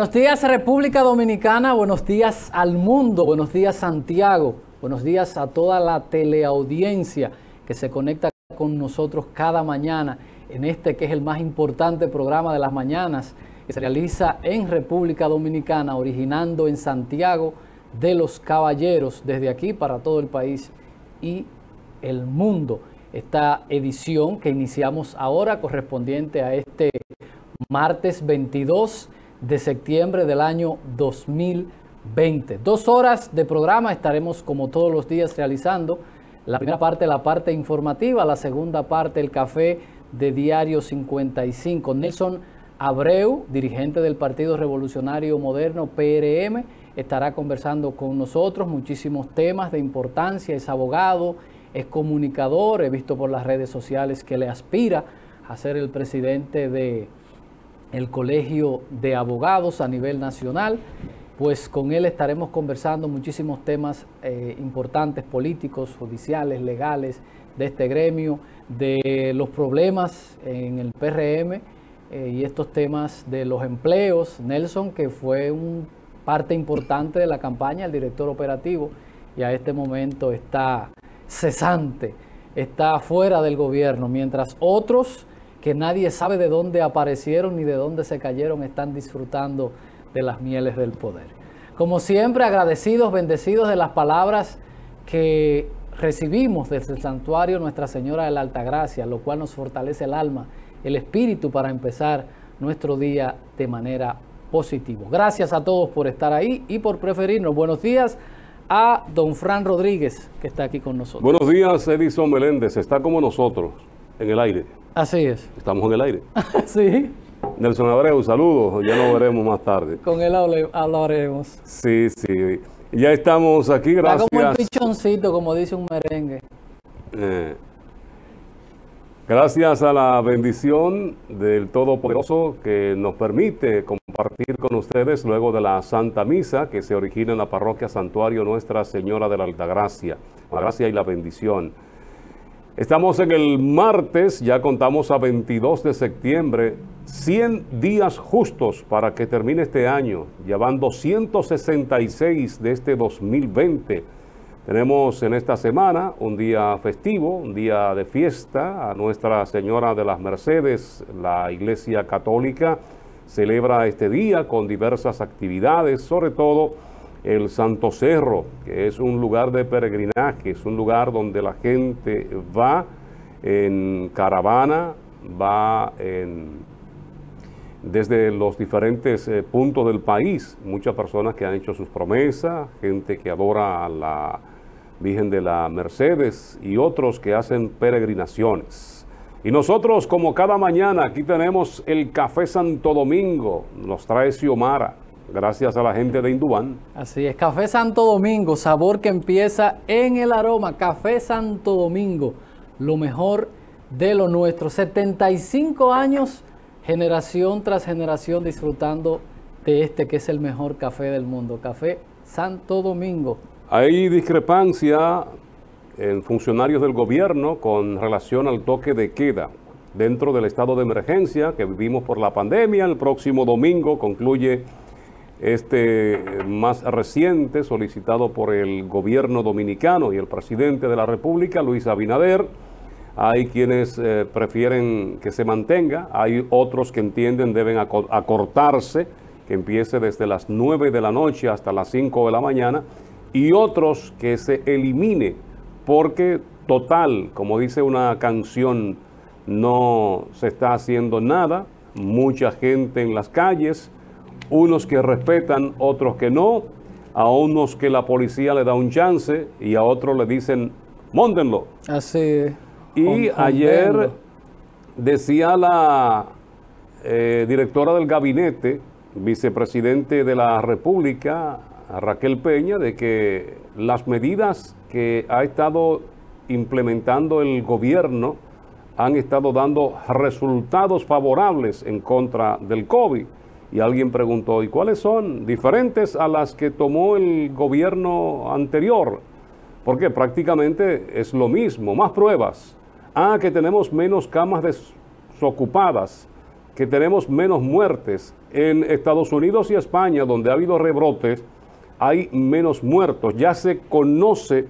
Buenos días República Dominicana, buenos días al mundo, buenos días Santiago, buenos días a toda la teleaudiencia que se conecta con nosotros cada mañana en este que es el más importante programa de las mañanas que se realiza en República Dominicana, originando en Santiago de los Caballeros, desde aquí para todo el país y el mundo. Esta edición que iniciamos ahora correspondiente a este martes 22 de septiembre del año 2020. Dos horas de programa estaremos como todos los días realizando. La primera parte, la parte informativa, la segunda parte, el café de Diario 55. Nelson Abreu, dirigente del Partido Revolucionario Moderno, PRM, estará conversando con nosotros muchísimos temas de importancia. Es abogado, es comunicador, he visto por las redes sociales que le aspira a ser el presidente de el Colegio de Abogados a nivel nacional, pues con él estaremos conversando muchísimos temas eh, importantes, políticos, judiciales, legales, de este gremio, de los problemas en el PRM eh, y estos temas de los empleos. Nelson, que fue un parte importante de la campaña, el director operativo, y a este momento está cesante, está fuera del gobierno, mientras otros que nadie sabe de dónde aparecieron ni de dónde se cayeron, están disfrutando de las mieles del poder. Como siempre, agradecidos, bendecidos de las palabras que recibimos desde el santuario Nuestra Señora de la Altagracia, lo cual nos fortalece el alma, el espíritu para empezar nuestro día de manera positiva. Gracias a todos por estar ahí y por preferirnos. Buenos días a don Fran Rodríguez, que está aquí con nosotros. Buenos días, Edison Meléndez. Está como nosotros, en el aire. Así es. Estamos en el aire. sí. Nelson Abreu, saludos. Ya nos veremos más tarde. Con él hablaremos. Sí, sí. Ya estamos aquí, gracias. Está como un pichoncito, como dice un merengue. Eh, gracias a la bendición del Todopoderoso que nos permite compartir con ustedes luego de la Santa Misa que se origina en la parroquia Santuario Nuestra Señora de la Altagracia. La gracia y la bendición. Estamos en el martes, ya contamos a 22 de septiembre, 100 días justos para que termine este año, ya van 266 de este 2020. Tenemos en esta semana un día festivo, un día de fiesta a Nuestra Señora de las Mercedes, la Iglesia Católica celebra este día con diversas actividades, sobre todo el Santo Cerro, que es un lugar de peregrinaje, es un lugar donde la gente va en caravana, va desde los diferentes eh, puntos del país, muchas personas que han hecho sus promesas, gente que adora a la Virgen de la Mercedes y otros que hacen peregrinaciones. Y nosotros, como cada mañana, aquí tenemos el Café Santo Domingo, nos trae Xiomara gracias a la gente de Indubán. Así es, Café Santo Domingo, sabor que empieza en el aroma. Café Santo Domingo, lo mejor de lo nuestro. 75 años, generación tras generación, disfrutando de este que es el mejor café del mundo. Café Santo Domingo. Hay discrepancia en funcionarios del gobierno con relación al toque de queda dentro del estado de emergencia que vivimos por la pandemia. El próximo domingo concluye este más reciente, solicitado por el gobierno dominicano y el presidente de la República, Luis Abinader. Hay quienes eh, prefieren que se mantenga, hay otros que entienden deben acortarse, que empiece desde las 9 de la noche hasta las 5 de la mañana, y otros que se elimine, porque total, como dice una canción, no se está haciendo nada, mucha gente en las calles, unos que respetan, otros que no, a unos que la policía le da un chance y a otros le dicen, móndenlo. Así Y ayer decía la eh, directora del gabinete, vicepresidente de la República, Raquel Peña, de que las medidas que ha estado implementando el gobierno han estado dando resultados favorables en contra del COVID. Y alguien preguntó, ¿y cuáles son? Diferentes a las que tomó el gobierno anterior. Porque prácticamente es lo mismo, más pruebas. Ah, que tenemos menos camas desocupadas, que tenemos menos muertes. En Estados Unidos y España, donde ha habido rebrotes, hay menos muertos. Ya se conoce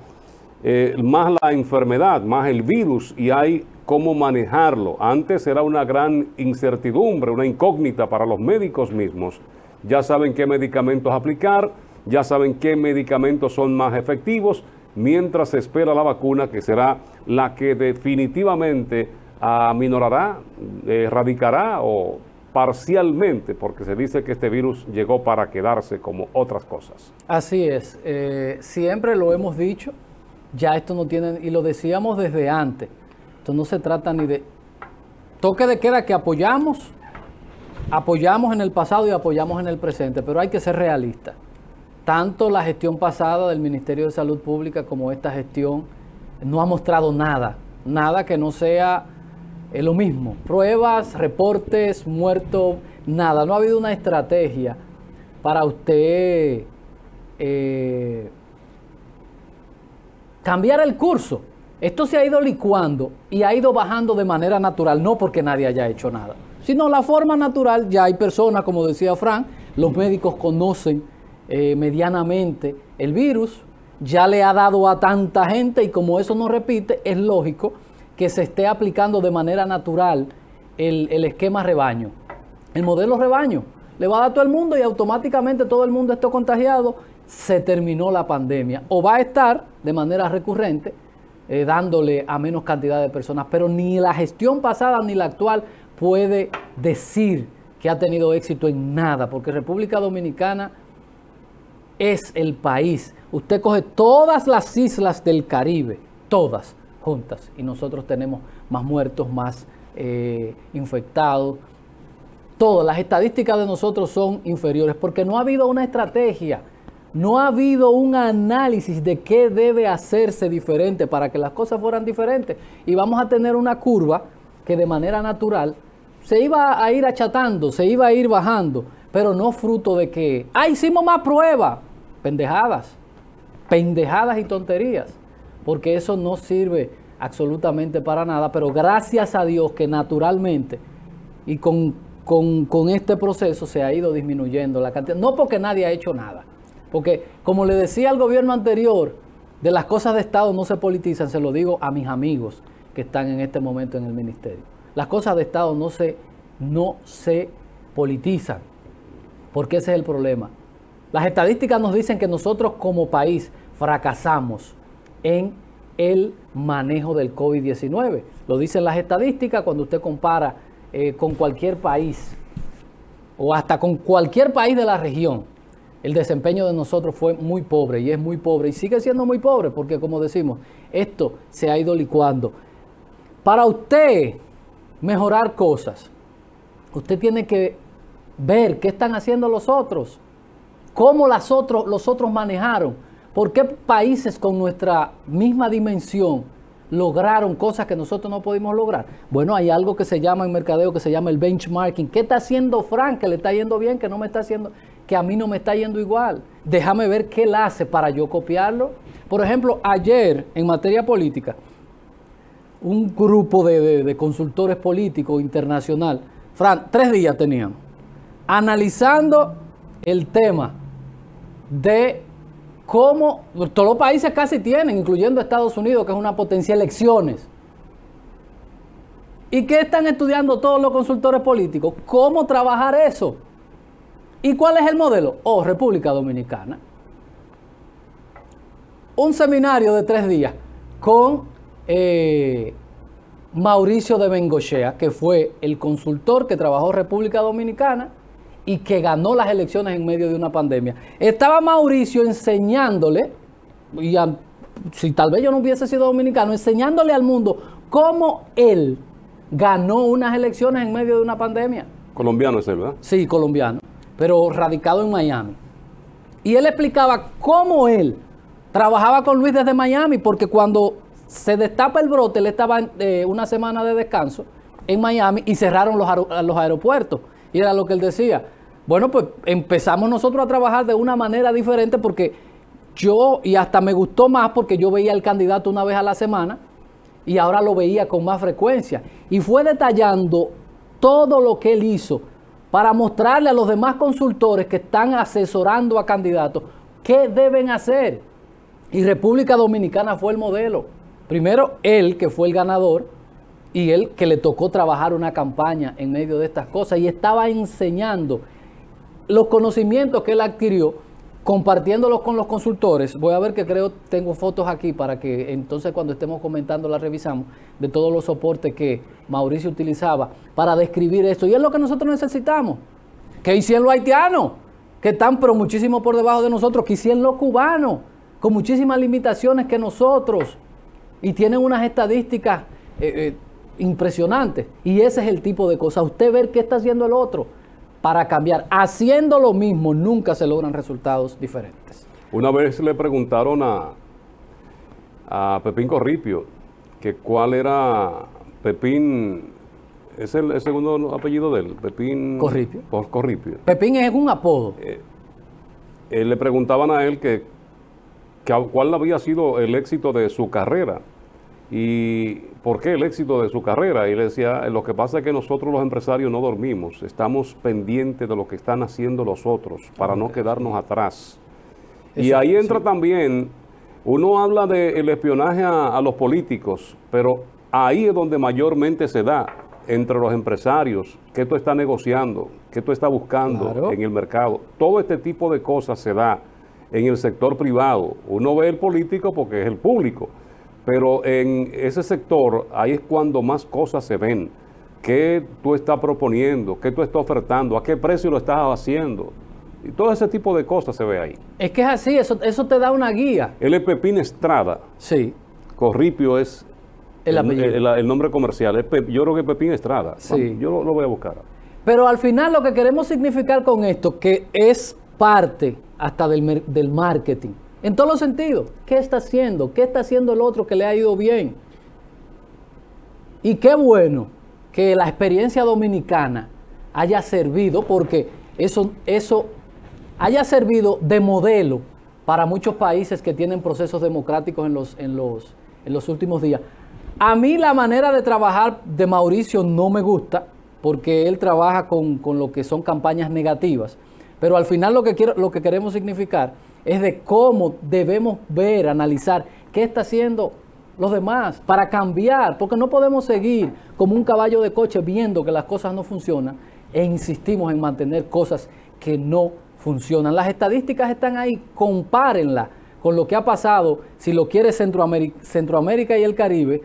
eh, más la enfermedad, más el virus y hay cómo manejarlo. Antes era una gran incertidumbre, una incógnita para los médicos mismos. Ya saben qué medicamentos aplicar, ya saben qué medicamentos son más efectivos, mientras se espera la vacuna que será la que definitivamente aminorará, erradicará o parcialmente, porque se dice que este virus llegó para quedarse como otras cosas. Así es, eh, siempre lo hemos dicho, ya esto no tiene, y lo decíamos desde antes, esto no se trata ni de toque de queda que apoyamos, apoyamos en el pasado y apoyamos en el presente, pero hay que ser realistas. Tanto la gestión pasada del Ministerio de Salud Pública como esta gestión no ha mostrado nada, nada que no sea eh, lo mismo. Pruebas, reportes, muertos, nada. No ha habido una estrategia para usted eh, cambiar el curso. Esto se ha ido licuando y ha ido bajando de manera natural, no porque nadie haya hecho nada, sino la forma natural. Ya hay personas, como decía Frank, los médicos conocen eh, medianamente el virus, ya le ha dado a tanta gente y como eso no repite, es lógico que se esté aplicando de manera natural el, el esquema rebaño, el modelo rebaño. Le va a dar a todo el mundo y automáticamente todo el mundo está contagiado, se terminó la pandemia. O va a estar de manera recurrente eh, dándole a menos cantidad de personas, pero ni la gestión pasada ni la actual puede decir que ha tenido éxito en nada, porque República Dominicana es el país. Usted coge todas las islas del Caribe, todas, juntas y nosotros tenemos más muertos, más eh, infectados. Todas las estadísticas de nosotros son inferiores porque no ha habido una estrategia, no ha habido un análisis de qué debe hacerse diferente para que las cosas fueran diferentes. Y vamos a tener una curva que de manera natural se iba a ir achatando, se iba a ir bajando, pero no fruto de que, ah, hicimos más pruebas, pendejadas, pendejadas y tonterías porque eso no sirve absolutamente para nada, pero gracias a Dios que naturalmente y con, este proceso se ha ido disminuyendo la cantidad, no porque nadie ha hecho nada, porque como le decía al gobierno anterior, de las cosas de Estado no se politizan, se lo digo a mis amigos que están en este momento en el ministerio. Las cosas de Estado no se, no se politizan, porque ese es el problema. Las estadísticas nos dicen que nosotros como país fracasamos en el manejo del COVID-19. Lo dicen las estadísticas cuando usted compara eh, con cualquier país o hasta con cualquier país de la región. El desempeño de nosotros fue muy pobre y es muy pobre y sigue siendo muy pobre porque como decimos, esto se ha ido licuando. Para usted mejorar cosas, usted tiene que ver qué están haciendo los otros, cómo las otros, los otros manejaron ¿Por qué países con nuestra misma dimensión lograron cosas que nosotros no pudimos lograr? Bueno, hay algo que se llama en mercadeo que se llama el benchmarking. ¿Qué está haciendo Frank que le está yendo bien, que no me está haciendo, que a mí no me está yendo igual? Déjame ver qué él hace para yo copiarlo. Por ejemplo, ayer en materia política, un grupo de, consultores políticos internacional, Frank, tres días teníamos, analizando el tema de cómo todos los países casi tienen, incluyendo Estados Unidos, que es una potencia elecciones. ¿Y qué están estudiando todos los consultores políticos? ¿Cómo trabajar eso? ¿Y cuál es el modelo? Oh, República Dominicana. Un seminario de tres días con eh, Mauricio de Bengochea, que fue el consultor que trabajó República Dominicana y que ganó las elecciones en medio de una pandemia. Estaba Mauricio enseñándole, y si tal vez yo no hubiese sido dominicano, enseñándole al mundo cómo él ganó unas elecciones en medio de una pandemia. Colombiano es él, ¿verdad? Sí, colombiano, pero radicado en Miami. Y él explicaba cómo él trabajaba con Luis desde Miami, porque cuando se destapa el brote, él estaba en eh, una semana de descanso en Miami y cerraron los, los aeropuertos. Y era lo que él decía. Bueno, pues empezamos nosotros a trabajar de una manera diferente porque yo, y hasta me gustó más porque yo veía al candidato una vez a la semana y ahora lo veía con más frecuencia. Y fue detallando todo lo que él hizo para mostrarle a los demás consultores que están asesorando a candidatos qué deben hacer. Y República Dominicana fue el modelo. Primero, él, que fue el ganador, y él que le tocó trabajar una campaña en medio de estas cosas y estaba enseñando los conocimientos que él adquirió, compartiéndolos con los consultores. Voy a ver que creo tengo fotos aquí para que entonces cuando estemos comentando la revisamos de todos los soportes que Mauricio utilizaba para describir esto. Y es lo que nosotros necesitamos. Que hicieron los haitianos, que están pero muchísimo por debajo de nosotros, que hicieron los cubanos, con muchísimas limitaciones que nosotros. Y tienen unas estadísticas eh, eh, impresionantes. Y ese es el tipo de cosas. Usted ver qué está haciendo el otro para cambiar. Haciendo lo mismo nunca se logran resultados diferentes. Una vez le preguntaron a, a Pepín Corripio que cuál era Pepín, es el, segundo apellido de él, Pepín Corripio. Corripio. Pepín es un apodo. Eh, le preguntaban a él que, que cuál había sido el éxito de su carrera y por qué el éxito de su carrera. Y le decía, lo que pasa es que nosotros los empresarios no dormimos, estamos pendientes de lo que están haciendo los otros para no quedarnos atrás. y ahí entra también, uno habla del espionaje a, los políticos, pero ahí es donde mayormente se da entre los empresarios, qué tú estás negociando, qué tú estás buscando en el mercado. Todo este tipo de cosas se da en el sector privado. Uno ve el político porque es el público pero en ese sector, ahí es cuando más cosas se ven. ¿Qué tú estás proponiendo? ¿Qué tú estás ofertando? ¿A qué precio lo estás haciendo? Y todo ese tipo de cosas se ve ahí. Es que es así, eso, eso te da una guía. Él es Pepín Estrada. Sí. Corripio es el, el, nombre comercial. yo creo que Pepín Estrada. Sí. yo lo voy a buscar. Pero al final lo que queremos significar con esto, que es parte hasta del, del marketing en todos los sentidos. ¿Qué está haciendo? ¿Qué está haciendo el otro que le ha ido bien? Y qué bueno que la experiencia dominicana haya servido, porque eso, eso haya servido de modelo para muchos países que tienen procesos democráticos en los, en los, en los últimos días. A mí la manera de trabajar de Mauricio no me gusta, porque él trabaja con, con lo que son campañas negativas. Pero al final lo que, quiero, lo que queremos significar es de cómo debemos ver, analizar qué está haciendo los demás para cambiar, porque no podemos seguir como un caballo de coche viendo que las cosas no funcionan e insistimos en mantener cosas que no funcionan. Las estadísticas están ahí, compárenlas con lo que ha pasado, si lo quiere Centroamérica, y el Caribe,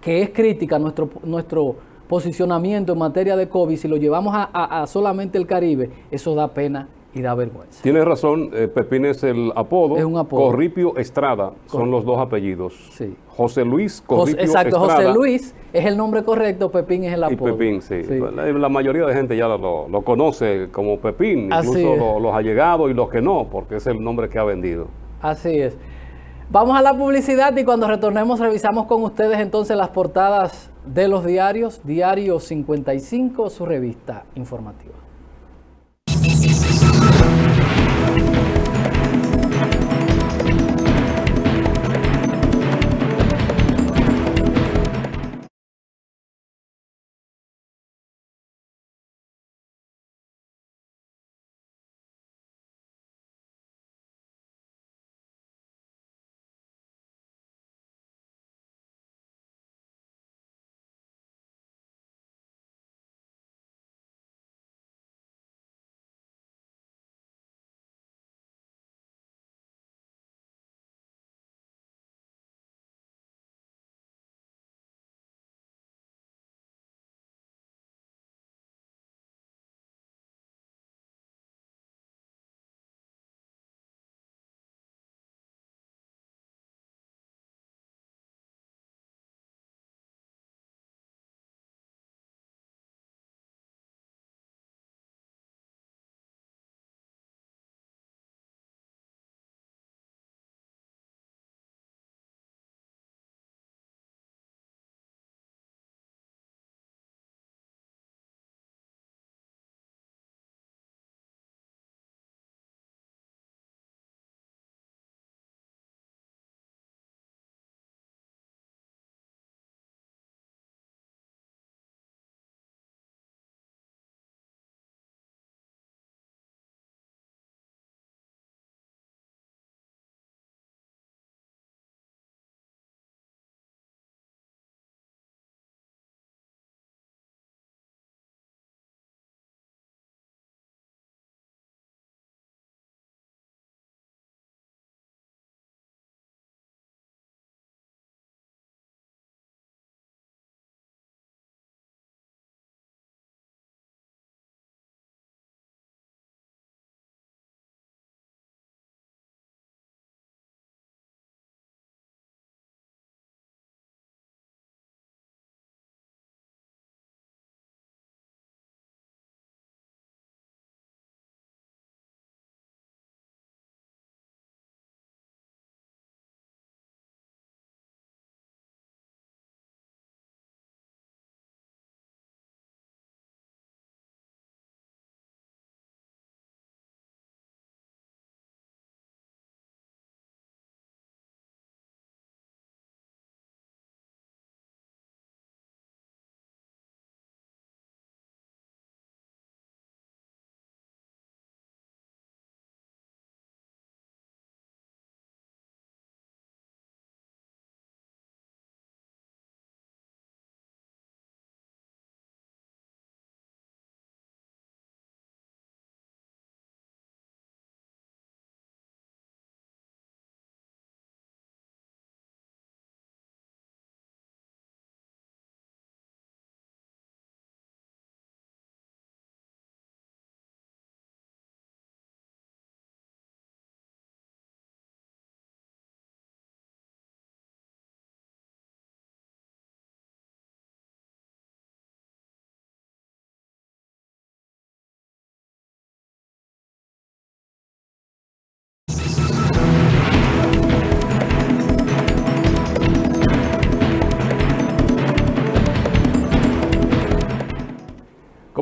que es crítica nuestro, nuestro posicionamiento en materia de COVID, si lo llevamos a solamente el Caribe, eso da pena y da vergüenza. Tienes razón, eh, Pepín es el apodo. Es un apodo. Corripio Estrada son los dos apellidos. Sí. José Luis Corripio Exacto, José Luis es el nombre correcto, Pepín es el apodo. Y Pepín, sí. La, mayoría de gente ya lo, conoce como Pepín, incluso los, los allegados y los que no, porque es el nombre que ha vendido. Así es. Vamos a la publicidad y cuando retornemos revisamos con ustedes entonces las portadas de los diarios. Diario 55, su revista informativa.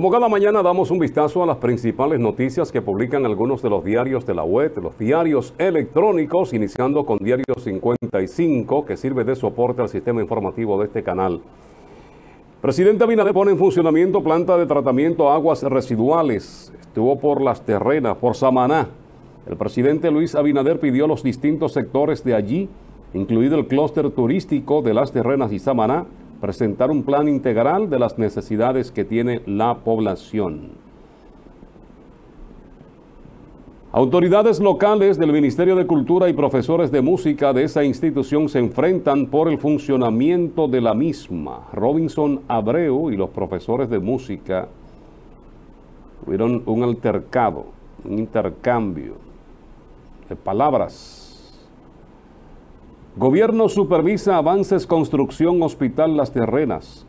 Como cada mañana damos un vistazo a las principales noticias que publican algunos de los diarios de la web, los diarios electrónicos, iniciando con Diario 55, que sirve de soporte al sistema informativo de este canal. Presidente Abinader pone en funcionamiento planta de tratamiento aguas residuales. Estuvo por Las Terrenas, por Samaná. El presidente Luis Abinader pidió a los distintos sectores de allí, incluido el clúster turístico de Las Terrenas y Samaná, presentar un plan integral de las necesidades que tiene la población. Autoridades locales del Ministerio de Cultura y profesores de música de esa institución se enfrentan por el funcionamiento de la misma. Robinson Abreu y los profesores de música tuvieron un altercado, un intercambio de palabras Gobierno supervisa avances construcción Hospital Las Terrenas.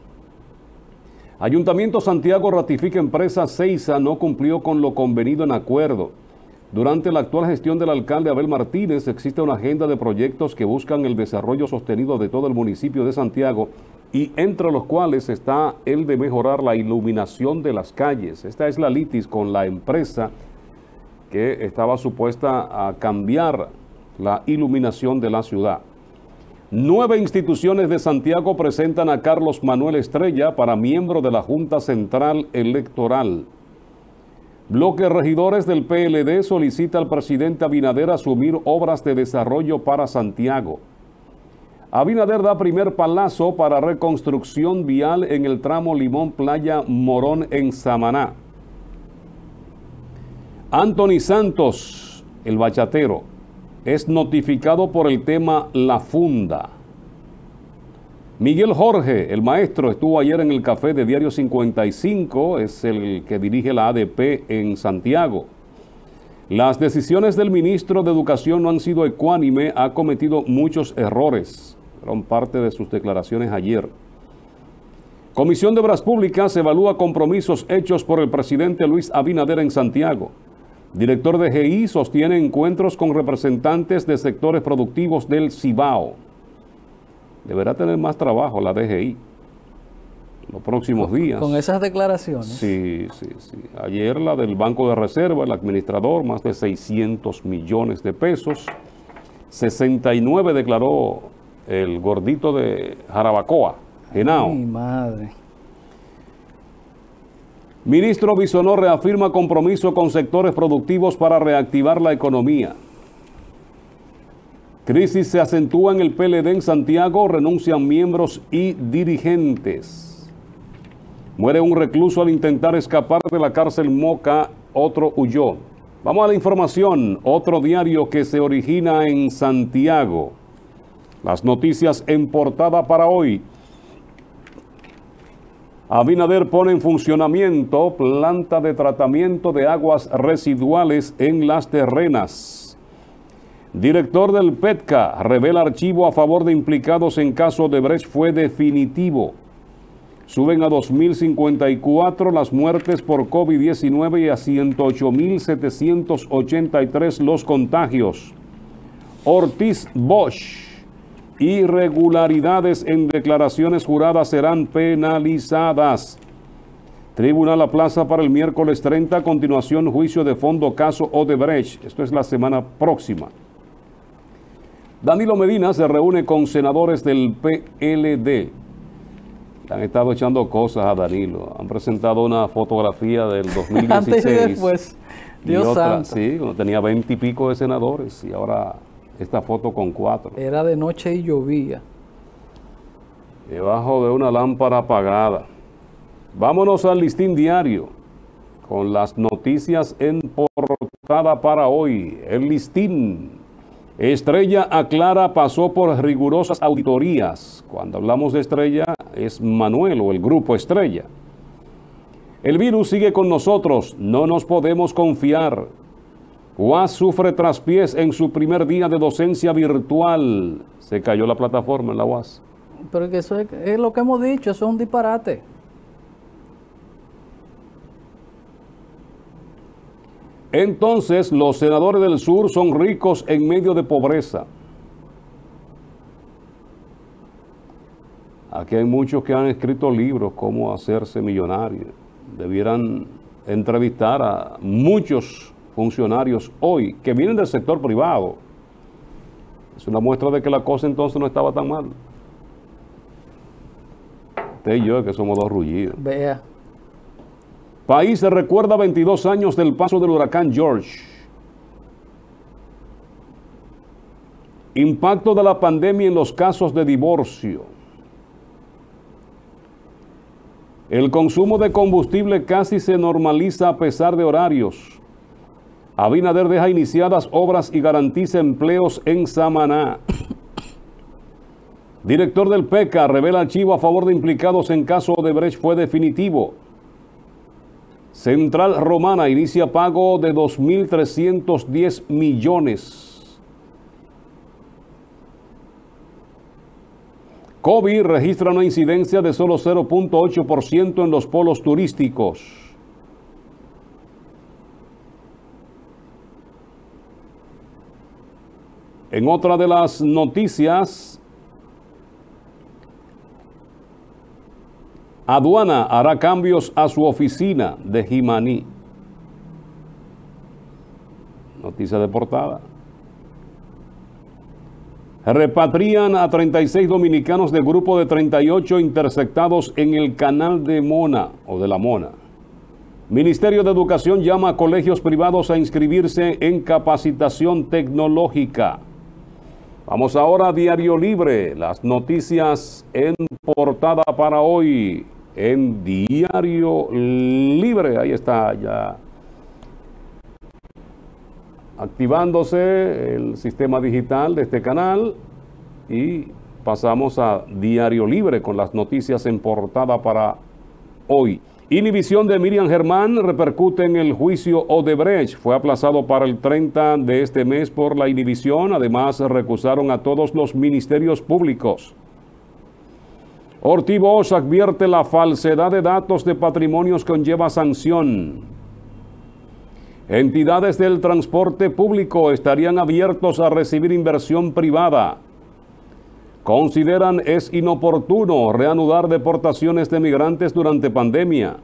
Ayuntamiento Santiago ratifica empresa Seiza no cumplió con lo convenido en acuerdo. Durante la actual gestión del alcalde Abel Martínez existe una agenda de proyectos que buscan el desarrollo sostenido de todo el municipio de Santiago y entre los cuales está el de mejorar la iluminación de las calles. Esta es la litis con la empresa que estaba supuesta a cambiar la iluminación de la ciudad. Nueve instituciones de Santiago presentan a Carlos Manuel Estrella para miembro de la Junta Central Electoral. Bloque Regidores del PLD solicita al presidente Abinader asumir obras de desarrollo para Santiago. Abinader da primer palazo para reconstrucción vial en el tramo Limón Playa Morón en Samaná. Anthony Santos, el bachatero, es notificado por el tema La Funda. Miguel Jorge, el maestro, estuvo ayer en el café de Diario 55, es el que dirige la ADP en Santiago. Las decisiones del ministro de Educación no han sido ecuánime, ha cometido muchos errores. Fueron parte de sus declaraciones ayer. Comisión de Obras Públicas evalúa compromisos hechos por el presidente Luis Abinader en Santiago. Director de GI sostiene encuentros con representantes de sectores productivos del Cibao. Deberá tener más trabajo la DGI los próximos días. Con esas declaraciones. Sí, sí, sí. Ayer la del Banco de Reserva, el administrador, más de 600 millones de pesos. 69 declaró el gordito de Jarabacoa, Genao. Mi madre. Ministro Bisonó reafirma compromiso con sectores productivos para reactivar la economía. Crisis se acentúa en el PLD en Santiago, renuncian miembros y dirigentes. Muere un recluso al intentar escapar de la cárcel Moca, otro huyó. Vamos a la información, otro diario que se origina en Santiago. Las noticias en portada para hoy. Abinader pone en funcionamiento planta de tratamiento de aguas residuales en las terrenas. Director del PETCA revela archivo a favor de implicados en caso de Brecht fue definitivo. Suben a 2.054 las muertes por COVID-19 y a 108.783 los contagios. Ortiz Bosch irregularidades en declaraciones juradas serán penalizadas. Tribunal a plaza para el miércoles 30, continuación juicio de fondo caso Odebrecht. Esto es la semana próxima. Danilo Medina se reúne con senadores del PLD. Han estado echando cosas a Danilo. Han presentado una fotografía del 2016. Antes y después. Dios otra, Sí, cuando tenía veinte y pico de senadores y ahora esta foto con cuatro. Era de noche y llovía. Debajo de una lámpara apagada. Vámonos al listín diario con las noticias en portada para hoy. El listín. Estrella Aclara pasó por rigurosas auditorías. Cuando hablamos de Estrella es Manuel o el grupo Estrella. El virus sigue con nosotros, no nos podemos confiar. UAS sufre traspiés en su primer día de docencia virtual. Se cayó la plataforma en la UAS. Pero que eso es, lo que hemos dicho, eso es un disparate. Entonces los senadores del sur son ricos en medio de pobreza. Aquí hay muchos que han escrito libros cómo hacerse millonarios. debieran entrevistar a muchos funcionarios hoy que vienen del sector privado. Es una muestra de que la cosa entonces no estaba tan mal. Usted y yo, que somos dos rullidos. Vea. País se recuerda 22 años del paso del huracán George. Impacto de la pandemia en los casos de divorcio. El consumo de combustible casi se normaliza a pesar de horarios. Abinader deja iniciadas obras y garantiza empleos en Samaná. Director del PECA revela archivo a favor de implicados en caso de Brecht fue definitivo. Central Romana inicia pago de 2.310 millones. COVID registra una incidencia de solo 0.8% en los polos turísticos. En otra de las noticias, Aduana hará cambios a su oficina de Jimaní. Noticia de portada. Repatrian a 36 dominicanos del grupo de 38 interceptados en el canal de Mona o de la Mona. Ministerio de Educación llama a colegios privados a inscribirse en capacitación tecnológica. Vamos ahora a Diario Libre, las noticias en portada para hoy en Diario Libre. Ahí está ya activándose el sistema digital de este canal y pasamos a Diario Libre con las noticias en portada para hoy. Inhibición de Miriam Germán repercute en el juicio Odebrecht. Fue aplazado para el 30 de este mes por la inhibición. Además, recusaron a todos los ministerios públicos. Ortiz advierte la falsedad de datos de patrimonios conlleva sanción. Entidades del transporte público estarían abiertos a recibir inversión privada. Consideran es inoportuno reanudar deportaciones de migrantes durante pandemia.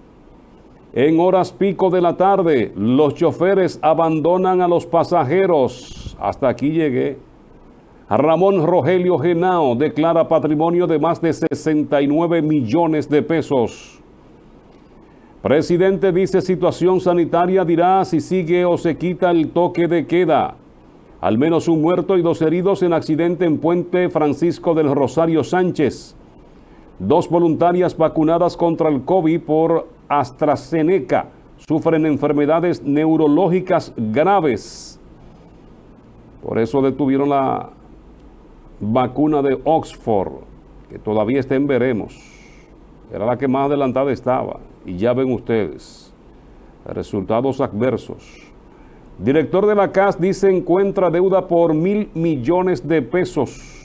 En horas pico de la tarde, los choferes abandonan a los pasajeros. Hasta aquí llegué. Ramón Rogelio Genao declara patrimonio de más de 69 millones de pesos. Presidente dice situación sanitaria dirá si sigue o se quita el toque de queda. Al menos un muerto y dos heridos en accidente en Puente Francisco del Rosario Sánchez. Dos voluntarias vacunadas contra el COVID por AstraZeneca sufren enfermedades neurológicas graves. Por eso detuvieron la vacuna de Oxford, que todavía está en veremos. Era la que más adelantada estaba. Y ya ven ustedes, resultados adversos. Director de la CAS dice encuentra deuda por mil millones de pesos.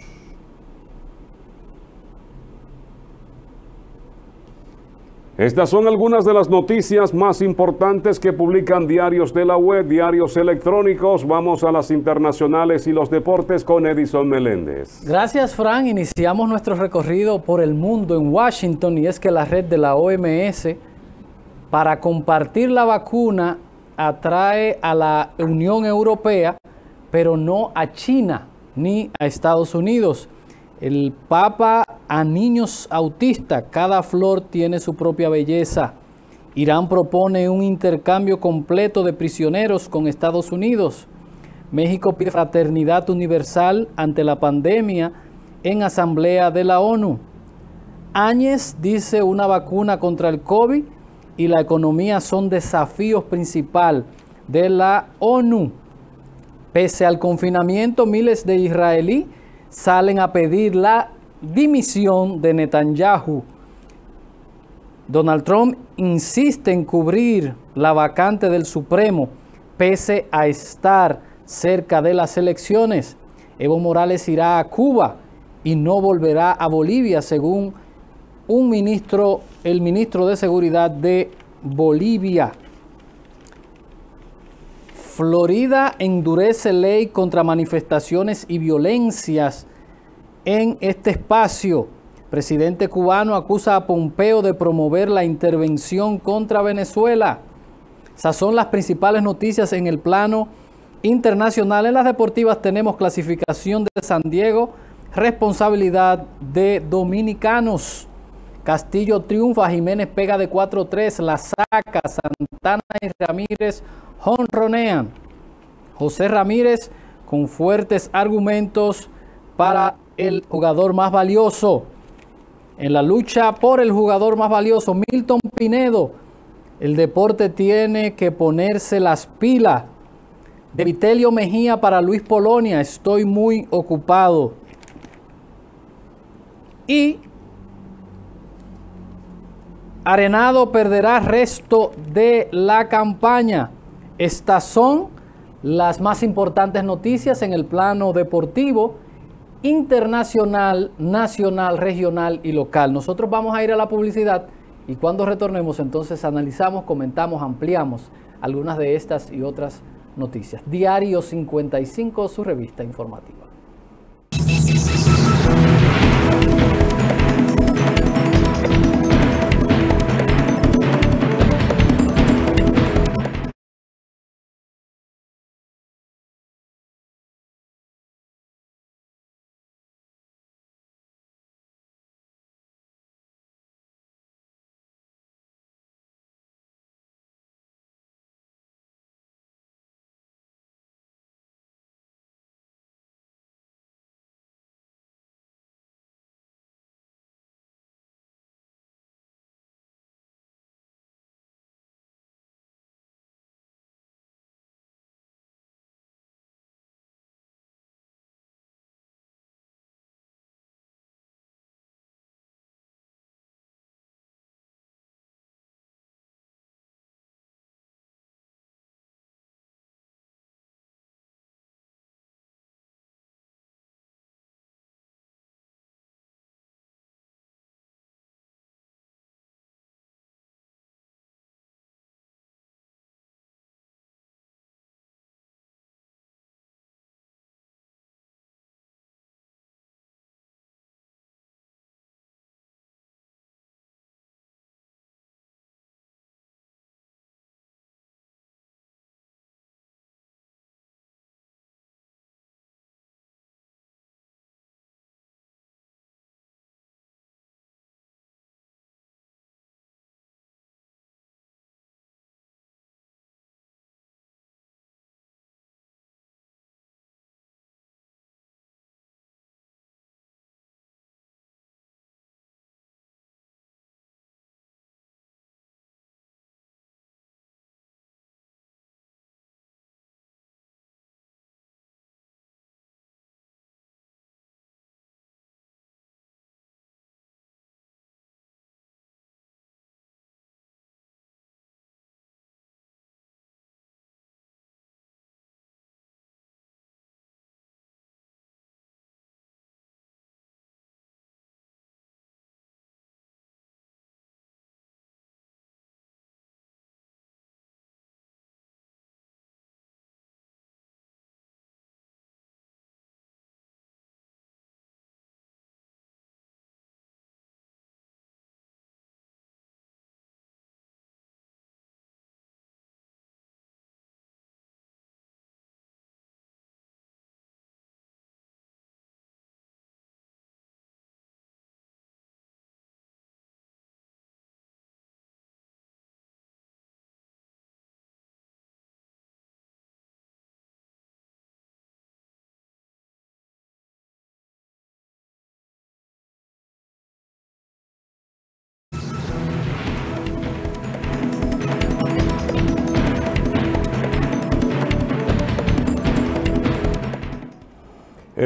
Estas son algunas de las noticias más importantes que publican diarios de la web, diarios electrónicos. Vamos a las internacionales y los deportes con Edison Meléndez. Gracias, Fran. Iniciamos nuestro recorrido por el mundo en Washington y es que la red de la OMS para compartir la vacuna atrae a la Unión Europea, pero no a China ni a Estados Unidos. El Papa a niños autistas, cada flor tiene su propia belleza. Irán propone un intercambio completo de prisioneros con Estados Unidos. México pide fraternidad universal ante la pandemia en asamblea de la ONU. Áñez dice una vacuna contra el COVID y la economía son desafíos principales de la ONU. Pese al confinamiento, miles de israelíes salen a pedir la dimisión de Netanyahu. Donald Trump insiste en cubrir la vacante del Supremo pese a estar cerca de las elecciones. Evo Morales irá a Cuba y no volverá a Bolivia, según un ministro, el ministro de Seguridad de Bolivia. Florida endurece ley contra manifestaciones y violencias en este espacio. Presidente cubano acusa a Pompeo de promover la intervención contra Venezuela. Esas son las principales noticias en el plano internacional. En las deportivas tenemos clasificación de San Diego, responsabilidad de dominicanos. Castillo triunfa, Jiménez pega de 4-3, la saca, Santana y Ramírez honronean. José Ramírez con fuertes argumentos para el jugador más valioso. En la lucha por el jugador más valioso, Milton Pinedo, el deporte tiene que ponerse las pilas. De Vitelio Mejía para Luis Polonia, estoy muy ocupado. Y Arenado perderá resto de la campaña. Estas son las más importantes noticias en el plano deportivo, internacional, nacional, regional y local. Nosotros vamos a ir a la publicidad y cuando retornemos entonces analizamos, comentamos, ampliamos algunas de estas y otras noticias. Diario 55, su revista informativa.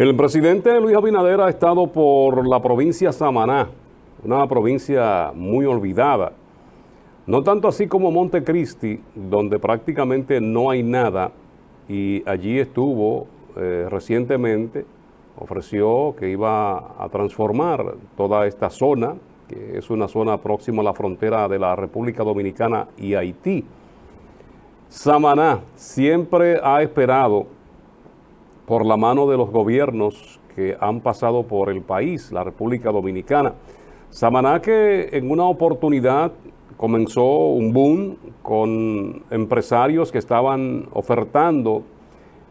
El presidente Luis Abinader ha estado por la provincia Samaná, una provincia muy olvidada. No tanto así como Montecristi, donde prácticamente no hay nada, y allí estuvo eh, recientemente, ofreció que iba a transformar toda esta zona, que es una zona próxima a la frontera de la República Dominicana y Haití. Samaná siempre ha esperado por la mano de los gobiernos que han pasado por el país, la República Dominicana. Samaná que en una oportunidad comenzó un boom con empresarios que estaban ofertando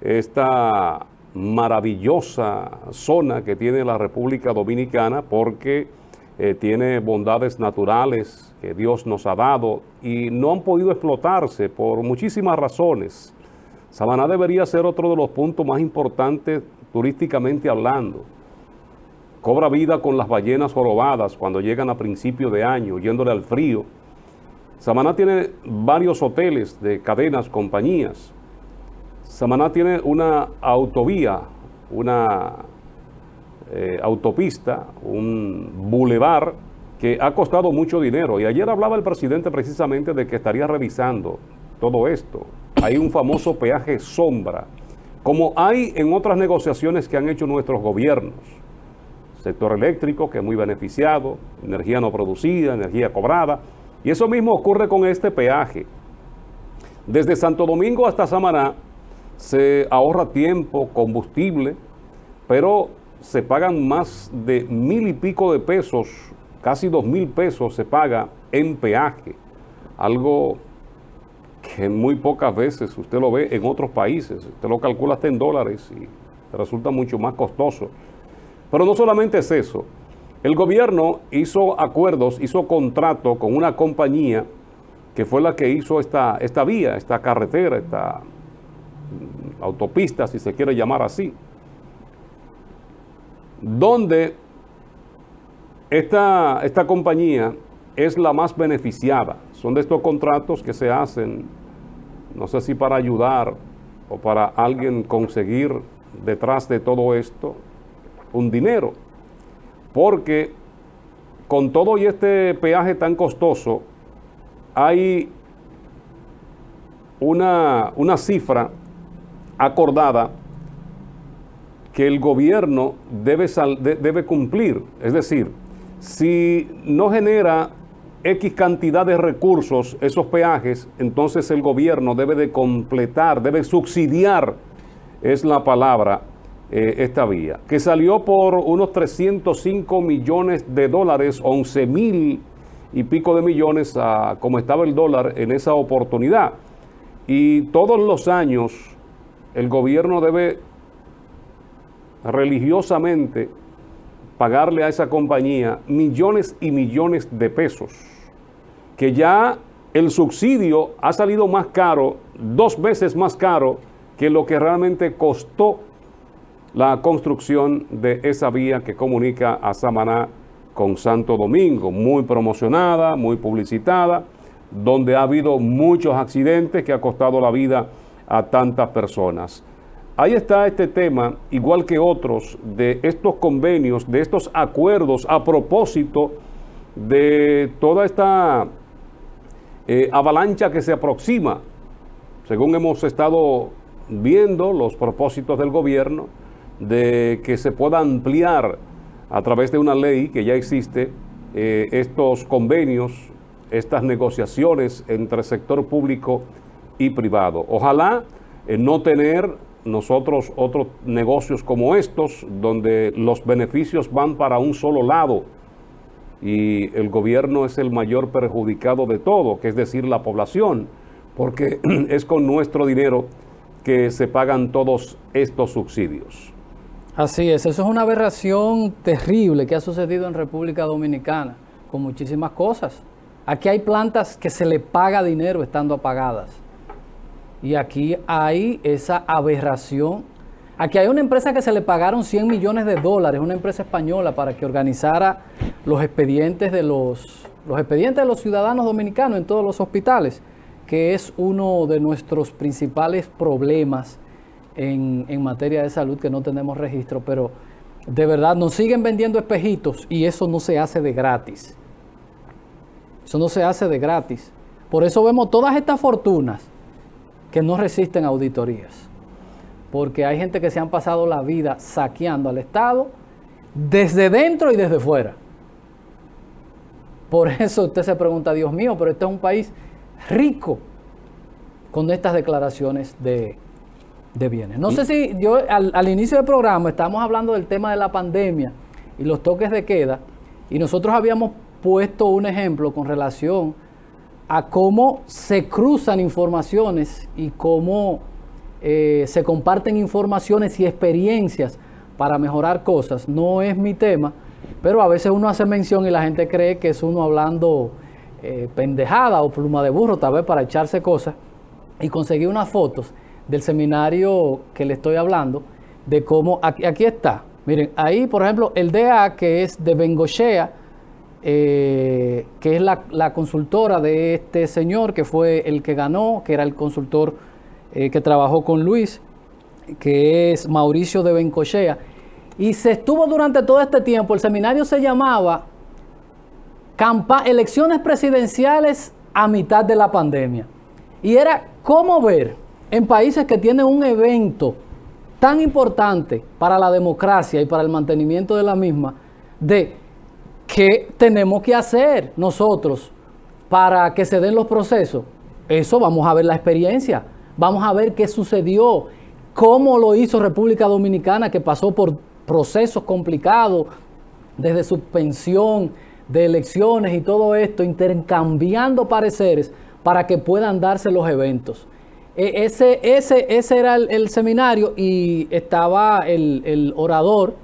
esta maravillosa zona que tiene la República Dominicana porque eh, tiene bondades naturales que Dios nos ha dado y no han podido explotarse por muchísimas razones. Samaná debería ser otro de los puntos más importantes turísticamente hablando. Cobra vida con las ballenas jorobadas cuando llegan a principio de año, yéndole al frío. Samaná tiene varios hoteles de cadenas, compañías. Samaná tiene una autovía, una eh, autopista, un bulevar que ha costado mucho dinero. Y ayer hablaba el presidente precisamente de que estaría revisando todo esto. Hay un famoso peaje sombra, como hay en otras negociaciones que han hecho nuestros gobiernos. Sector eléctrico, que es muy beneficiado, energía no producida, energía cobrada. Y eso mismo ocurre con este peaje. Desde Santo Domingo hasta Samaná se ahorra tiempo, combustible, pero se pagan más de mil y pico de pesos, casi dos mil pesos se paga en peaje. Algo que muy pocas veces usted lo ve en otros países. Usted lo calcula hasta en dólares y resulta mucho más costoso. Pero no solamente es eso. El gobierno hizo acuerdos, hizo contrato con una compañía que fue la que hizo esta, esta vía, esta carretera, esta autopista, si se quiere llamar así, donde esta, esta compañía es la más beneficiada. Son de estos contratos que se hacen, no sé si para ayudar o para alguien conseguir detrás de todo esto un dinero. Porque con todo y este peaje tan costoso, hay una, una cifra acordada que el gobierno debe, debe cumplir. Es decir, si no genera X cantidad de recursos esos peajes, entonces el gobierno debe de completar, debe subsidiar, es la palabra, eh, esta vía, que salió por unos 305 millones de dólares, 11 mil y pico de millones a como estaba el dólar en esa oportunidad. Y todos los años el gobierno debe religiosamente pagarle a esa compañía millones y millones de pesos, que ya el subsidio ha salido más caro, dos veces más caro que lo que realmente costó la construcción de esa vía que comunica a Samaná con Santo Domingo, muy promocionada, muy publicitada, donde ha habido muchos accidentes que ha costado la vida a tantas personas. Ahí está este tema, igual que otros, de estos convenios, de estos acuerdos a propósito de toda esta eh, avalancha que se aproxima, según hemos estado viendo los propósitos del gobierno, de que se pueda ampliar a través de una ley que ya existe eh, estos convenios, estas negociaciones entre sector público y privado. Ojalá eh, no tener nosotros otros negocios como estos, donde los beneficios van para un solo lado y el gobierno es el mayor perjudicado de todo, que es decir, la población, porque es con nuestro dinero que se pagan todos estos subsidios. Así es, eso es una aberración terrible que ha sucedido en República Dominicana, con muchísimas cosas. Aquí hay plantas que se le paga dinero estando apagadas. Y aquí hay esa aberración. Aquí hay una empresa que se le pagaron 100 millones de dólares, una empresa española, para que organizara los expedientes de los, los expedientes de los ciudadanos dominicanos en todos los hospitales, que es uno de nuestros principales problemas en, en materia de salud, que no tenemos registro, pero de verdad nos siguen vendiendo espejitos y eso no se hace de gratis. Eso no se hace de gratis. Por eso vemos todas estas fortunas que no resisten auditorías. Porque hay gente que se han pasado la vida saqueando al Estado desde dentro y desde fuera. Por eso usted se pregunta, Dios mío, pero este es un país rico con estas declaraciones de, de bienes. No sé si yo al, al inicio del programa estábamos hablando del tema de la pandemia y los toques de queda y nosotros habíamos puesto un ejemplo con relación a cómo se cruzan informaciones y cómo eh, se comparten informaciones y experiencias para mejorar cosas. No es mi tema, pero a veces uno hace mención y la gente cree que es uno hablando eh, pendejada o pluma de burro, tal vez para echarse cosas. Y conseguí unas fotos del seminario que le estoy hablando, de cómo, aquí, aquí está, miren, ahí por ejemplo el DA que es de Bengochea, eh, que es la, la, consultora de este señor que fue el que ganó, que era el consultor eh, que trabajó con Luis, que es Mauricio de Bencochea. Y se estuvo durante todo este tiempo, el seminario se llamaba Campa Elecciones Presidenciales a mitad de la pandemia. Y era cómo ver en países que tienen un evento tan importante para la democracia y para el mantenimiento de la misma, de qué tenemos que hacer nosotros para que se den los procesos. Eso vamos a ver la experiencia, vamos a ver qué sucedió, cómo lo hizo República Dominicana, que pasó por procesos complicados, desde suspensión de elecciones y todo esto, intercambiando pareceres para que puedan darse los eventos. E, ese, ese, ese era el, seminario y estaba el, orador,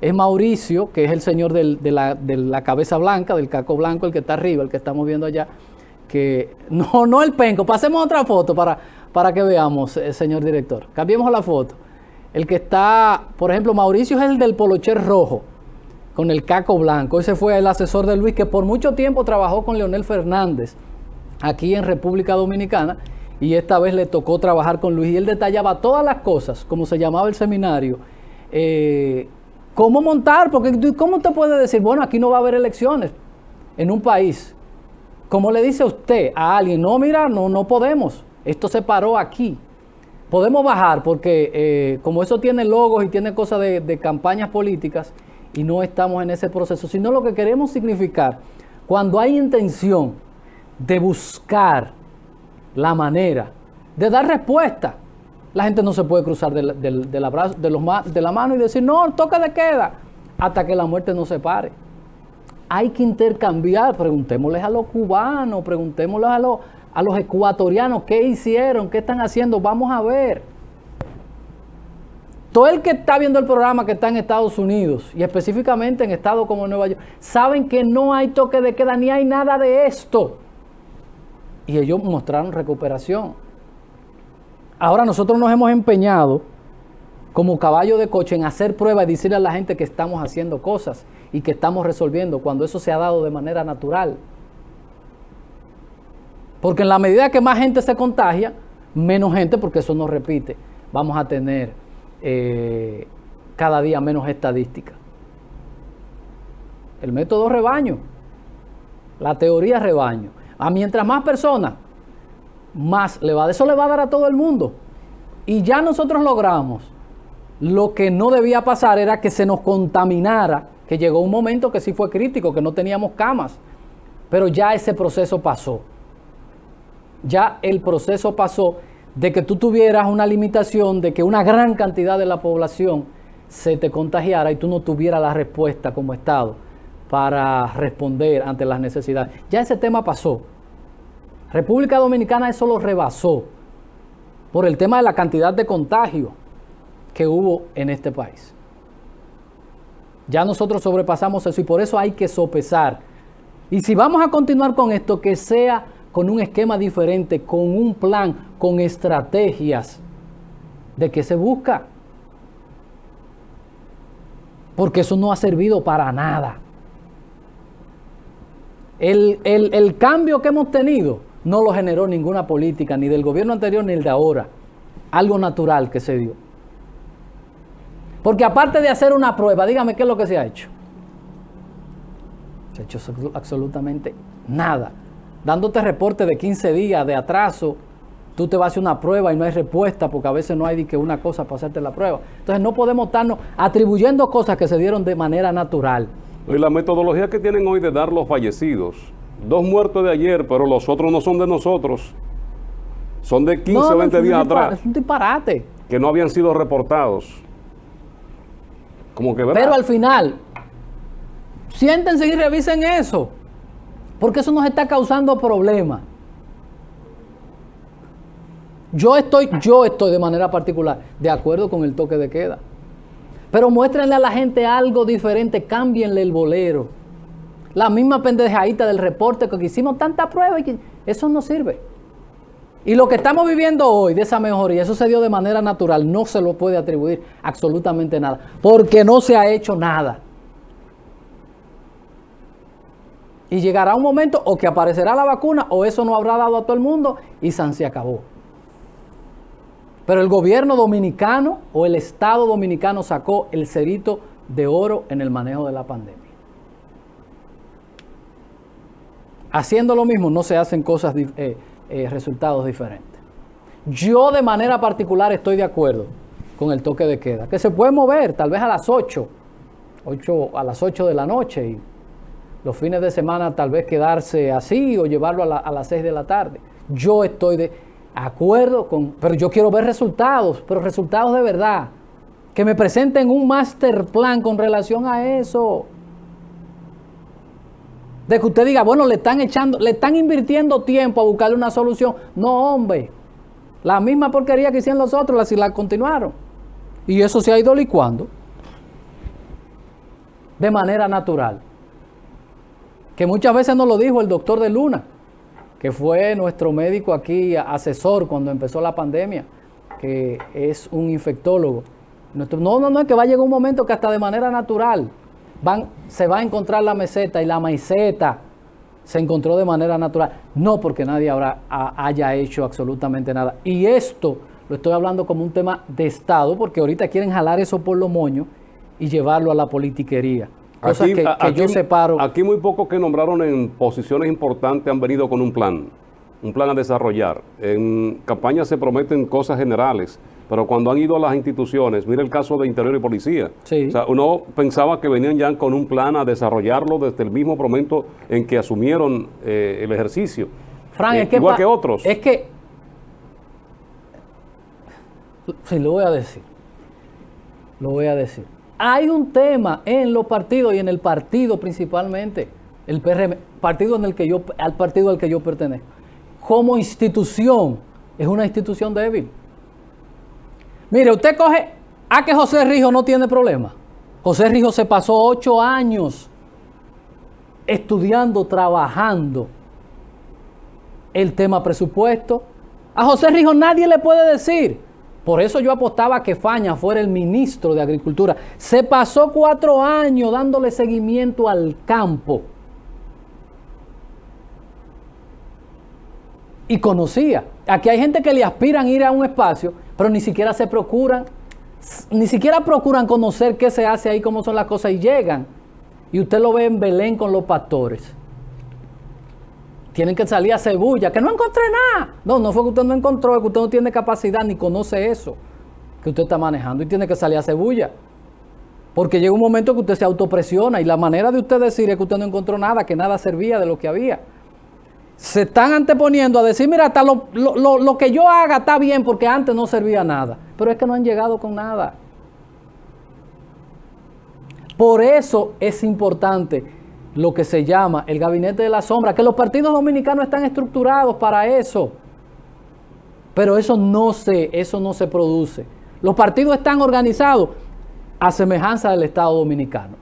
es Mauricio, que es el señor de, la, de, la, cabeza blanca, del caco blanco, el que está arriba, el que estamos viendo allá, que no, no el penco, pasemos otra foto para, para que veamos, eh, señor director. Cambiemos la foto. El que está, por ejemplo, Mauricio es el del polocher rojo, con el caco blanco. Ese fue el asesor de Luis, que por mucho tiempo trabajó con Leonel Fernández aquí en República Dominicana y esta vez le tocó trabajar con Luis y él detallaba todas las cosas, como se llamaba el seminario, eh, cómo montar, porque ¿cómo te puede decir, bueno, aquí no va a haber elecciones en un país? ¿Cómo le dice usted a alguien, no, mira, no, no podemos, esto se paró aquí. Podemos bajar porque eh, como eso tiene logos y tiene cosas de, campañas políticas y no estamos en ese proceso, sino lo que queremos significar, cuando hay intención de buscar la manera de dar respuesta. La gente no se puede cruzar de la, de, la, mano y decir, no, toque de queda, hasta que la muerte no se pare. Hay que intercambiar, preguntémosles a los cubanos, preguntémosles a los, a los ecuatorianos qué hicieron, qué están haciendo, vamos a ver. Todo el que está viendo el programa que está en Estados Unidos y específicamente en estados como Nueva York, saben que no hay toque de queda ni hay nada de esto y ellos mostraron recuperación. Ahora nosotros nos hemos empeñado como caballo de coche en hacer pruebas y decirle a la gente que estamos haciendo cosas y que estamos resolviendo cuando eso se ha dado de manera natural. Porque en la medida que más gente se contagia, menos gente, porque eso no repite, vamos a tener eh, cada día menos estadística. El método rebaño, la teoría rebaño. A mientras más personas, más le va. Eso le va a dar a todo el mundo. Y ya nosotros logramos. Lo que no debía pasar era que se nos contaminara, que llegó un momento que sí fue crítico, que no teníamos camas. Pero ya ese proceso pasó. Ya el proceso pasó de que tú tuvieras una limitación, de que una gran cantidad de la población se te contagiara y tú no tuvieras la respuesta como Estado para responder ante las necesidades. Ya ese tema pasó. República Dominicana eso lo rebasó por el tema de la cantidad de contagio que hubo en este país. Ya nosotros sobrepasamos eso y por eso hay que sopesar. Y si vamos a continuar con esto, que sea con un esquema diferente, con un plan, con estrategias de qué se busca. Porque eso no ha servido para nada. El, el, cambio que hemos tenido no lo generó ninguna política, ni del gobierno anterior ni el de ahora. Algo natural que se dio. Porque aparte de hacer una prueba, dígame qué es lo que se ha hecho. Se ha hecho absolutamente nada. Dándote reporte de 15 días de atraso, tú te vas a hacer una prueba y no hay respuesta porque a veces no hay que una cosa para hacerte la prueba. Entonces no podemos estarnos atribuyendo cosas que se dieron de manera natural. Y la metodología que tienen hoy de dar los fallecidos, dos muertos de ayer, pero los otros no son de nosotros, son de 15 o no, 20 días atrás. Es un disparate. que no habían sido reportados. Como que, Pero al final, siéntense y revisen eso, porque eso nos está causando problemas. Yo estoy, yo estoy de manera particular de acuerdo con el toque de queda. Pero muéstrenle a la gente algo diferente, cámbienle el bolero. La misma pendejadita del reporte que hicimos tanta prueba y que eso no sirve. Y lo que estamos viviendo hoy de esa mejoría, eso se dio de manera natural, no se lo puede atribuir absolutamente nada, porque no se ha hecho nada. Y llegará un momento o que aparecerá la vacuna o eso no habrá dado a todo el mundo y San se acabó. Pero el gobierno dominicano o el Estado dominicano sacó el cerito de oro en el manejo de la pandemia. Haciendo lo mismo no se hacen cosas, eh, eh, resultados diferentes. Yo de manera particular estoy de acuerdo con el toque de queda, que se puede mover tal vez a las 8, 8 a las 8 de la noche y los fines de semana tal vez quedarse así o llevarlo a, las 6 de la tarde. Yo estoy de acuerdo con, pero yo quiero ver resultados, pero resultados de verdad. Que me presenten un master plan con relación a eso. De que usted diga, bueno, le están echando, le están invirtiendo tiempo a buscarle una solución. No, hombre. La misma porquería que hicieron los otros, la, si la continuaron. Y eso se ha ido licuando. De manera natural. Que muchas veces nos lo dijo el doctor de Luna que fue nuestro médico aquí, asesor cuando empezó la pandemia, que es un infectólogo. no, no, no, es que va a llegar un momento que hasta de manera natural van, se va a encontrar la meseta y la maiceta se encontró de manera natural. No porque nadie habrá, haya hecho absolutamente nada. Y esto lo estoy hablando como un tema de Estado, porque ahorita quieren jalar eso por los moños y llevarlo a la politiquería aquí, que, yo separo. Aquí muy pocos que nombraron en posiciones importantes han venido con un plan, un plan a desarrollar. En campaña se prometen cosas generales, pero cuando han ido a las instituciones, mira el caso de Interior y Policía. O sea, uno pensaba que venían ya con un plan a desarrollarlo desde el mismo momento en que asumieron eh, el ejercicio. Frank, es que igual que otros. Es que, sí, lo voy a decir. Lo voy a decir hay un tema en los partidos y en el partido principalmente, el PRM, partido en el que yo, al partido al que yo pertenezco. Como institución, es una institución débil. Mire, usted coge a que José Rijo no tiene problema. José Rijo se pasó ocho años estudiando, trabajando el tema presupuesto. A José Rijo nadie le puede decir por eso yo apostaba que Faña fuera el ministro de Agricultura. Se pasó cuatro años dándole seguimiento al campo. Y conocía. Aquí hay gente que le aspiran a ir a un espacio, pero ni siquiera se procuran, ni siquiera procuran conocer qué se hace ahí, cómo son las cosas y llegan. Y usted lo ve en Belén con los pastores tienen que salir a Cebulla, que no encontré nada. No, no fue que usted no encontró, es que usted no tiene capacidad ni conoce eso que usted está manejando y tiene que salir a Cebulla. Porque llega un momento que usted se autopresiona y la manera de usted decir es que usted no encontró nada, que nada servía de lo que había. Se están anteponiendo a decir, mira, hasta lo, lo que yo haga está bien porque antes no servía nada. Pero es que no han llegado con nada. Por eso es importante lo que se llama el gabinete de la sombra, que los partidos dominicanos están estructurados para eso. Pero eso no se, eso no se produce. Los partidos están organizados a semejanza del Estado dominicano.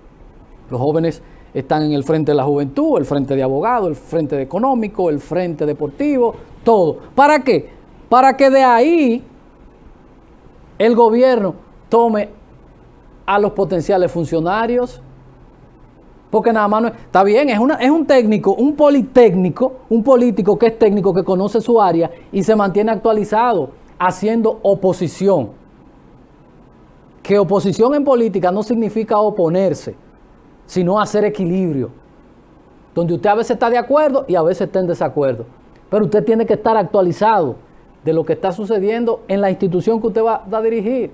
Los jóvenes están en el frente de la juventud, el frente de abogados, el frente de económico, el frente deportivo, todo. ¿Para qué? Para que de ahí el gobierno tome a los potenciales funcionarios, porque nada más no es, está bien, es, una, es un técnico, un politécnico, un político que es técnico, que conoce su área y se mantiene actualizado, haciendo oposición. Que oposición en política no significa oponerse, sino hacer equilibrio. Donde usted a veces está de acuerdo y a veces está en desacuerdo. Pero usted tiene que estar actualizado de lo que está sucediendo en la institución que usted va a dirigir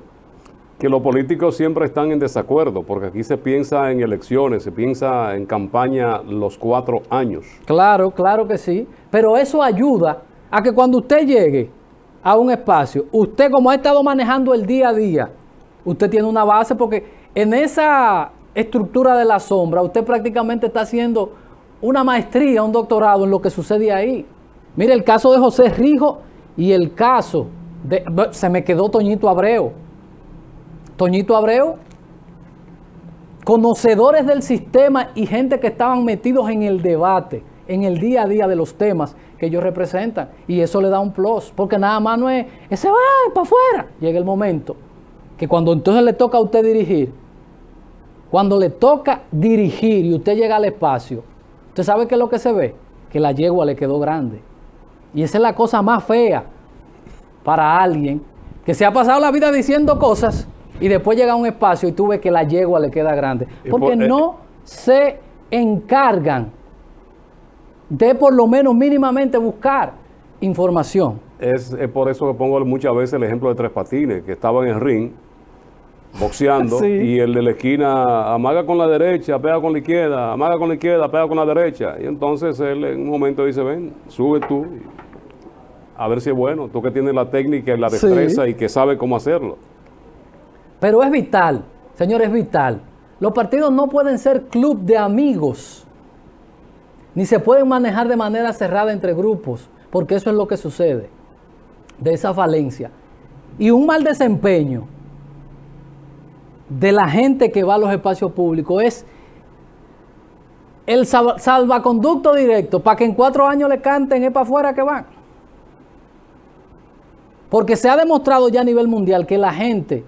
que los políticos siempre están en desacuerdo, porque aquí se piensa en elecciones, se piensa en campaña los cuatro años. Claro, claro que sí, pero eso ayuda a que cuando usted llegue a un espacio, usted como ha estado manejando el día a día, usted tiene una base porque en esa estructura de la sombra, usted prácticamente está haciendo una maestría, un doctorado en lo que sucede ahí. Mire el caso de José Rijo y el caso de... Se me quedó Toñito Abreu. Toñito Abreu, conocedores del sistema y gente que estaban metidos en el debate, en el día a día de los temas que ellos representan. Y eso le da un plus, porque nada más no es, ese va para afuera. Llega el momento que cuando entonces le toca a usted dirigir, cuando le toca dirigir y usted llega al espacio, usted sabe qué es lo que se ve, que la yegua le quedó grande. Y esa es la cosa más fea para alguien que se ha pasado la vida diciendo cosas y después llega a un espacio y tú ves que la yegua le queda grande. Porque eh, no se encargan de por lo menos mínimamente buscar información. Es, por eso que pongo muchas veces el ejemplo de Tres Patines, que estaban en el ring boxeando y el de la esquina amaga con la derecha, pega con la izquierda, amaga con la izquierda, pega con la derecha. Y entonces él en un momento dice, ven, sube tú, a ver si es bueno, tú que tienes la técnica y la destreza y que sabes cómo hacerlo. Pero es vital, señor, es vital. Los partidos no pueden ser club de amigos ni se pueden manejar de manera cerrada entre grupos, porque eso es lo que sucede, de esa falencia. Y un mal desempeño de la gente que va a los espacios públicos es el salvaconducto directo para que en cuatro años le canten es para afuera que van. Porque se ha demostrado ya a nivel mundial que la gente,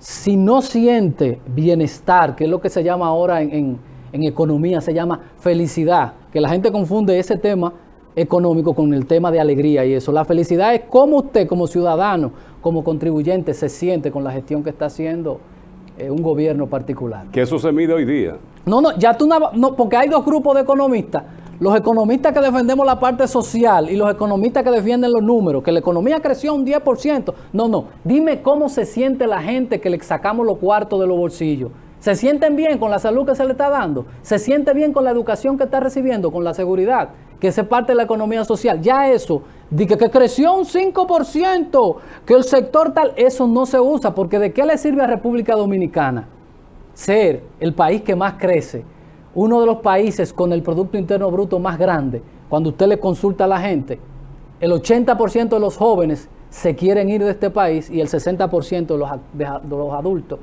si no siente bienestar, que es lo que se llama ahora en en economía se llama felicidad, que la gente confunde ese tema económico con el tema de alegría y eso. La felicidad es cómo usted como ciudadano, como contribuyente, se siente con la gestión que está haciendo eh, un gobierno particular. Que eso se mide hoy día. No, no, ya tú no, porque hay dos grupos de economistas. Los economistas que defendemos la parte social y los economistas que defienden los números, que la economía creció un 10%. No, no, dime cómo se siente la gente que le sacamos los cuartos de los bolsillos ¿Se sienten bien con la salud que se le está dando? ¿Se siente bien con la educación que está recibiendo, con la seguridad? Que es parte de la economía social. Ya eso, de que, creció un 5%, que el sector tal, eso no se usa, porque ¿de qué le sirve a República Dominicana ser el país que más crece? Uno de los países con el Producto Interno Bruto más grande. Cuando usted le consulta a la gente, el 80% de los jóvenes se quieren ir de este país y el 60% de los, de los adultos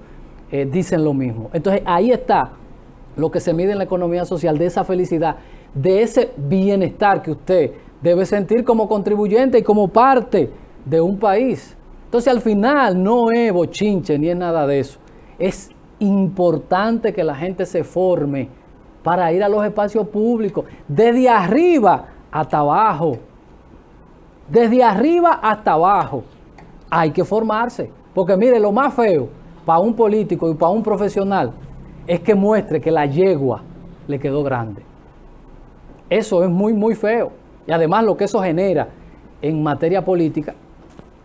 eh, dicen lo mismo. Entonces ahí está lo que se mide en la economía social, de esa felicidad, de ese bienestar que usted debe sentir como contribuyente y como parte de un país. Entonces al final no es bochinche ni es nada de eso. Es importante que la gente se forme para ir a los espacios públicos, desde arriba hasta abajo. Desde arriba hasta abajo. Hay que formarse. Porque mire, lo más feo para un político y para un profesional es que muestre que la yegua le quedó grande. Eso es muy, muy feo. Y además lo que eso genera en materia política,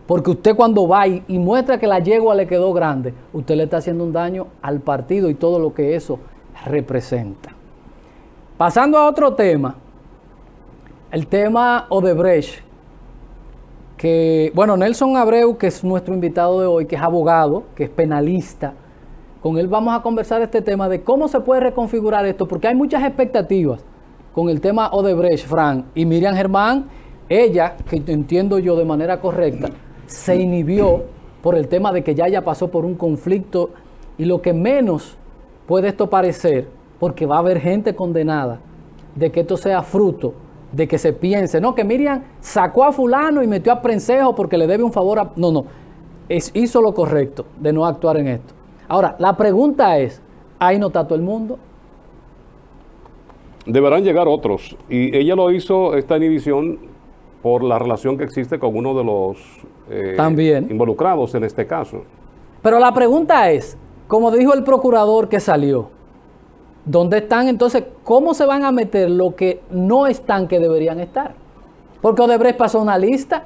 porque usted cuando va y, muestra que la yegua le quedó grande, usted le está haciendo un daño al partido y todo lo que eso representa. Pasando a otro tema, el tema Odebrecht, que, bueno, Nelson Abreu, que es nuestro invitado de hoy, que es abogado, que es penalista, con él vamos a conversar este tema de cómo se puede reconfigurar esto, porque hay muchas expectativas con el tema Odebrecht, Frank, y Miriam Germán, ella, que entiendo yo de manera correcta, se inhibió por el tema de que ya ya pasó por un conflicto y lo que menos puede esto parecer, porque va a haber gente condenada, de que esto sea fruto de que se piense, no, que Miriam sacó a fulano y metió a Prensejo porque le debe un favor a... No, no, es, hizo lo correcto de no actuar en esto. Ahora, la pregunta es, ¿ahí no está todo el mundo? Deberán llegar otros. Y ella lo hizo, esta inhibición, por la relación que existe con uno de los eh, También. involucrados en este caso. Pero la pregunta es, como dijo el procurador que salió, ¿Dónde están entonces? ¿Cómo se van a meter lo que no están que deberían estar? Porque Odebrecht pasó una lista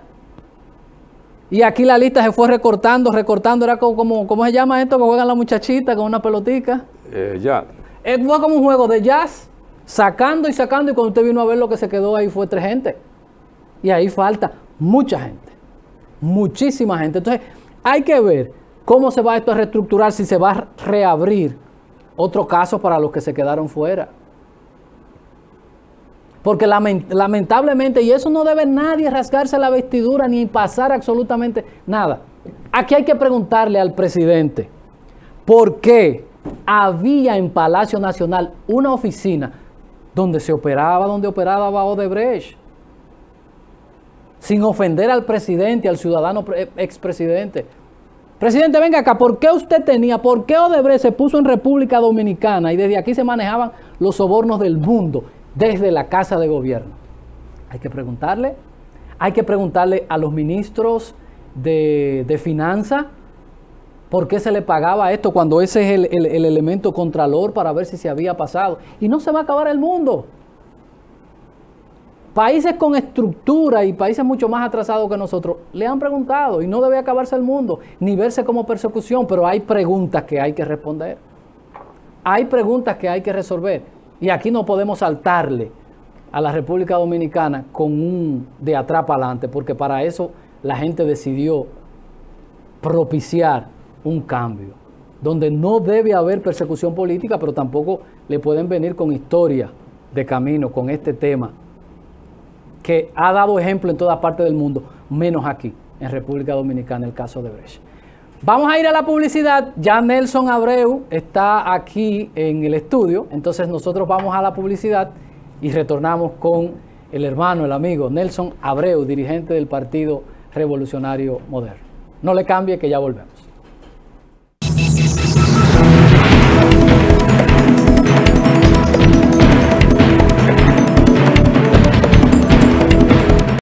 y aquí la lista se fue recortando, recortando. Era como, ¿cómo se llama esto? Que juegan la muchachita con una pelotica. Eh, ya. Eh, fue como un juego de jazz, sacando y sacando. Y cuando usted vino a ver lo que se quedó ahí fue tres gente. Y ahí falta mucha gente. muchísima gente. Entonces, hay que ver cómo se va esto a reestructurar, si se va a reabrir otro caso para los que se quedaron fuera. Porque lamentablemente, y eso no debe nadie rasgarse la vestidura ni pasar absolutamente nada. Aquí hay que preguntarle al presidente por qué había en Palacio Nacional una oficina donde se operaba, donde operaba Odebrecht. Sin ofender al presidente, al ciudadano expresidente. Presidente, venga acá, ¿por qué usted tenía, por qué Odebrecht se puso en República Dominicana y desde aquí se manejaban los sobornos del mundo? desde la Casa de Gobierno. Hay que preguntarle, hay que preguntarle a los ministros de, de Finanzas por qué se le pagaba esto cuando ese es el, el elemento contralor para ver si se había pasado. Y no se va a acabar el mundo. Países con estructura y países mucho más atrasados que nosotros le han preguntado y no debe acabarse el mundo ni verse como persecución, pero hay preguntas que hay que responder. Hay preguntas que hay que resolver. Y aquí no podemos saltarle a la República Dominicana con un de atrás para adelante, porque para eso la gente decidió propiciar un cambio, donde no debe haber persecución política, pero tampoco le pueden venir con historia de camino con este tema, que ha dado ejemplo en toda parte del mundo, menos aquí, en República Dominicana, el caso de Brecht. Vamos a ir a la publicidad. Ya Nelson Abreu está aquí en el estudio. Entonces nosotros vamos a la publicidad y retornamos con el hermano, el amigo Nelson Abreu, dirigente del Partido Revolucionario Moderno. No le cambie que ya volvemos.